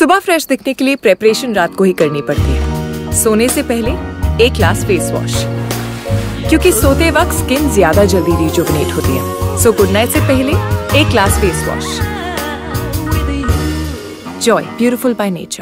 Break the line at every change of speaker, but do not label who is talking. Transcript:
सुबह फ्रेश दिखने के लिए प्रेपरेशन रात को ही करनी पड़ती है। सोने से पहले एक ग्लास फेस वॉश क्योंकि सोते वक्त स्किन ज़्यादा जल्दी रिजुवनेट होती है। सो गुड नाइट से पहले एक glass face wash Joy beautiful by nature